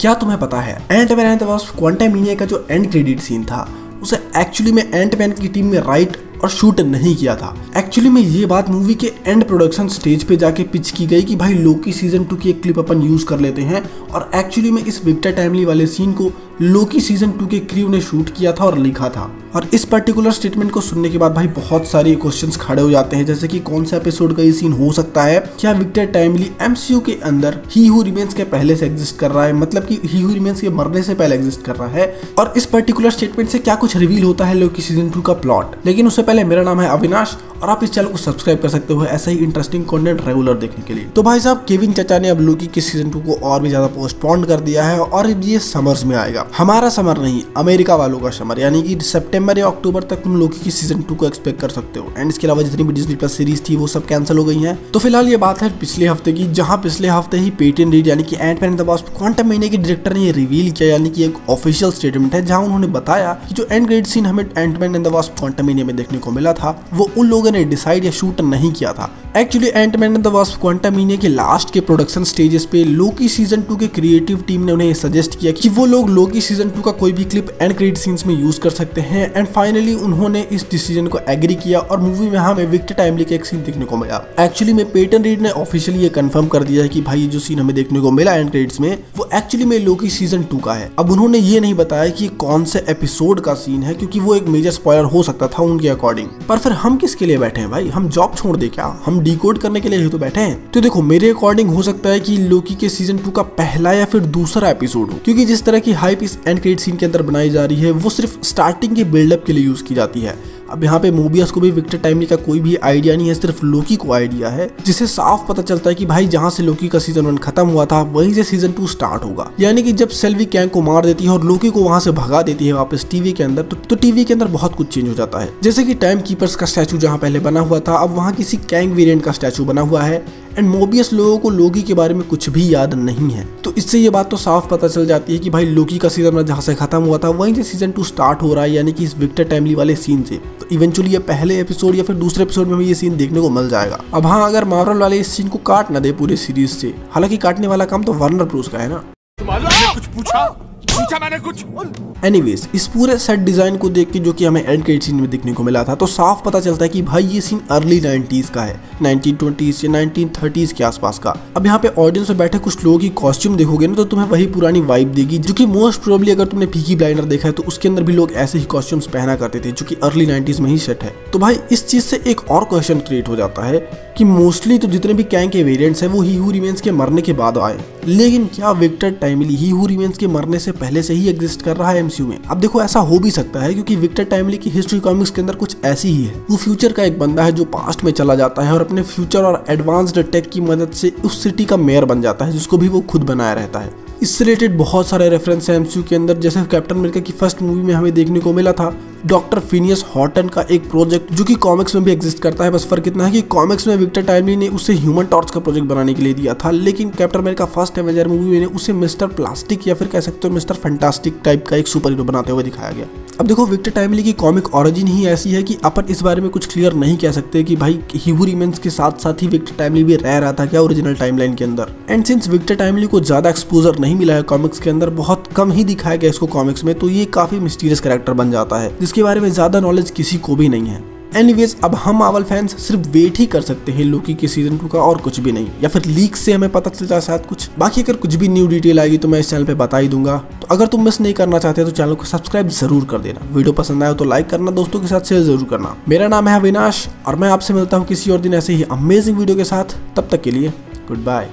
क्या तुम्हें पता है एंट मैन एंड द मीनिया का जो एंड क्रेडिट सीन था, उसे एक्चुअली में एंट मैन की टीम में राइट और शूट नहीं किया था। एक्चुअली में ये बात मूवी के एंड प्रोडक्शन स्टेज पे जाके पिच की गई कि भाई लोकी सीज़न टू की एक क्लिप अपन यूज़ कर लेते हैं और एक्चुअली में इस विक्टर टाइमली वाले सीन को लोकी सीज़न टू के क्रू ने शूट किया था और लिखा था। और इस पर्टिकुलर स्टेटमेंट को सुनने के बाद भाई बहुत सारे क्वेश्चंस खड़े हो जाते हैं, जैसे कि कौन सा एपिसोड का ये सीन हो सकता है? क्या विक्टर टाइमली एमसीयू के अंदर ही हु रिमेंस के पहले से एग्जिस्ट कर रहा है? मतलब कि ही हु रिमेंस के मरने से पहले एग्जिस्ट कर रहा है। और इस पर्टिकुलर स्टेटमेंट से क्या कुछ रिवील होता है लोकी सीज़न टू का प्लॉट लेकिन उससे पहले मेरा नाम है अविनाश और आप इस चैनल को सब्सक्राइब कर सकते हो ऐसा ही इंटरेस्टिंग कंटेंट रेगुलर देखने के लिए। तो भाई साहब केविन चाचा ने अब लोकी के सीज़न टू को और भी ज़्यादा पोस्टपोन कर दिया है और ये समर्स में आएगा। हमारा समर नहीं, अमेरिका वालों का समर यानी कि सितंबर या अक्टूबर तक तुम लोकी की सीज़न टू को एक्सपेक्ट कर सकते हो। एंड इसके अलावा जितनी भी डिजनी प्लस सीरीज़ थी, वो सब कैंसिल हो गई है। तो फ़िलहाल ये बात है पिछले हफ़्ते की, जहाँ पिछले हफ़्ते ही पेटेंट रीड यानी कि एंड पैन क्वांटम महीने के डायरेक्टर ने रिवील किया, यानी कि एक ऑफिशियल स्टेटमेंट है, जहाँ उन्होंने बताया कि जो एंड ग्रेड सीन हमें एंड मैन एंड क्वांटम महीने में देखने को मिला था, वो उन लोगों ने डिसाइड या शूट नहीं किया था। Actually Ant Man and the Quantum के लास्ट के प्रोडक्शन स्टेजेस पे लोकी सीज़न टू के क्रिएटिव टीम ने उन्हें सजेस्ट किया कि वो लोग लोकी सीज़न टू का कोई भी क्लिप एंड क्रेडिट सीन्स में यूज़ कर सकते हैं एंड फाइनली उन्होंने इस डिसीज़न को एग्री किया और मूवी में हमें विक्टर टाइमली का एक सीन देखने को मिला। एक्चुअली में पेटन रीड ने ऑफिशियली ये कंफर्म कर दिया है कि भाई जो सीन हमें देखने को मिला एंड क्रेडिट्स में, वो एक्चुअली में लोकी सीज़न टू का है। अब उन्होंने ये नहीं बताया कि कौन से एपिसोड का सीन है, क्योंकि वो एक मेजर स्पॉयर हो सकता था उनके अकॉर्डिंग पर फिर हम किसके लिए बैठे हैं भाई। हम जॉब छोड़ दे क्या? हम डिकोड करने के लिए ही तो बैठे हैं। तो देखो, मेरे अकॉर्डिंग हो सकता है कि लोकी के सीज़न टू का पहला या फिर दूसरा एपिसोड हो। क्योंकि जिस तरह की हाइप इस एंड क्रेडिट सीन के अंदर बनाई जा रही है, वो सिर्फ़ स्टार्टिंग के बिल्डअप के लिए यूज़ की जाती है। अब यहाँ पे मोबियस को भी विक्टर टाइमली का कोई भी आइडिया नहीं है सिर्फ़ लोकी को आइडिया है जिसे साफ़ पता चलता है कि भाई जहाँ से लोकी का सीज़न वन खत्म हुआ था वहीं से सीज़न टू स्टार्ट होगा। यानी कि जब सेल्वी कैंग को मार देती है और लोकी को वहाँ से भगा देती है वापस टीवी के अंदर तो, तो टीवी के अंदर बहुत कुछ चेंज हो जाता है। जैसे कि टाइम कीपर्स का स्टैचू जहाँ पहले बना हुआ था अब वहाँ किसी कैंग वेरियंट का स्टैचू बना हुआ है एंड मोबियस लोगों को लोकी के बारे में कुछ भी याद नहीं है। तो इससे ये बात तो साफ़ पता चल जाती है कि भाई लोकी का सीज़न जहाँ से खत्म हुआ था वहीं से सीज़न टू स्टार्ट हो रहा है यानी कि इस विक्टर टाइमली वाले सीन से। तो इवेंचुअली ये पहले एपिसोड या फिर दूसरे एपिसोड में भी ये सीन देखने को मिल जाएगा। अब हाँ अगर मार्वल वाले इस सीन को काट ना दे पूरे सीरीज़ से, हालाँकि काटने वाला काम तो वर्नर ब्रूस का है ना? कुछ पूछा? पूछा मैंने कुछ? एनीवेज इस पूरे सेट डिज़ाइन को देख के जो कि हमें एंड क्रेडिट सीन में देखने को मिला था तो साफ़ पता चलता है कि भाई ये सीन अर्ली 90s का है 1920s या 1930s के आसपास का। अब यहाँ पे ऑडियंस में बैठे कुछ लोगों की कॉस्ट्यूम देखोगे ना तो तुम्हें वही पुरानी वाइब देगी, जो कि मोस्ट प्रोबली अगर तुमने पीकी ब्लाइंडर देखा है तो उसके अंदर भी लोग ऐसे ही कॉस्ट्यूम्स पहना करते थे, जो कि अर्ली नाइनटीज में ही सेट है। तो भाई इस चीज़ से एक और क्वेश्चन क्रिएट हो जाता है कि मोस्टली तो जितने भी कैंग के वेरिएंट्स हैं, वो ही हु रिमेंस के मरने के बाद आए। लेकिन क्या Victor Timely He Who Remains के मरने से पहले से ही एग्जिस्ट कर रहा है? एमसीयू में। अब देखो, ऐसा हो भी सकता है क्योंकि विक्टर टाइमली की हिस्ट्री कॉमिक्स के अंदर कुछ ऐसी ही है। वो फ्यूचर का एक बंदा है जो पास्ट में चला जाता है और अपने फ्यूचर और एडवांस्ड टेक की मदद से उस सिटी का मेयर बन जाता है, जिसको भी वो खुद बनाया रहता है। इससे रिलेटेड बहुत सारे रेफरेंस हैं एमसीयू के अंदर। जैसे कैप्टन अमेरिका की फ़र्स्ट मूवी में हमें देखने को मिला था डॉक्टर फिनियस हॉटन का एक प्रोजेक्ट जो कि कॉमिक्स में भी एग्जिस्ट करता है। बस फ़र्क इतना है कि कॉमिक्स में विक्टर टाइमली ने उसे ह्यूमन टॉर्च का प्रोजेक्ट बनाने के लिए दिया था। लेकिन Captain America First Avenger movie में उसे मिस्टर प्लास्टिक या फिर कह सकते हो मिस्टर फैंटास्टिक टाइप का एक सुपर हीरो बनाते हुए दिखाया गया। अब देखो विक्टर टाइमली की कॉमिक ऑरिजिन ही ऐसी है कि अपन इस बारे में कुछ क्लियर नहीं कह सकते कि भाई हीवू रिमेंस के साथ साथ ही विक्टर टाइमली भी रह रहा था क्या ओरिजिनल टाइमलाइन के अंदर? एंड सिंस विक्टर टाइमली को ज़्यादा एक्सपोजर नहीं मिला है कॉमिक्स के अंदर, बहुत कम ही दिखाया गया इसको कॉमिक्स में तो ये काफ़ी मिस्टीरियस कैरेक्टर बन जाता है, जिसके बारे में ज़्यादा नॉलेज किसी को भी नहीं है। एनीवेज अब हम मावल फैंस सिर्फ़ वेट ही कर सकते हैं लोकी के सीज़न टू का और कुछ भी नहीं। या फिर लीक से हमें पता चलता शायद कुछ। बाकी अगर कुछ भी न्यू डिटेल आएगी तो मैं इस चैनल पे बता ही दूँगा। तो अगर तुम मिस नहीं करना चाहते तो चैनल को सब्सक्राइब ज़रूर कर देना। वीडियो पसंद आया तो लाइक करना, दोस्तों के साथ शेयर ज़रूर करना। मेरा नाम है अविनाश और मैं आपसे मिलता हूँ किसी और दिन ऐसे ही अमेजिंग वीडियो के साथ। तब तक के लिए गुड बाय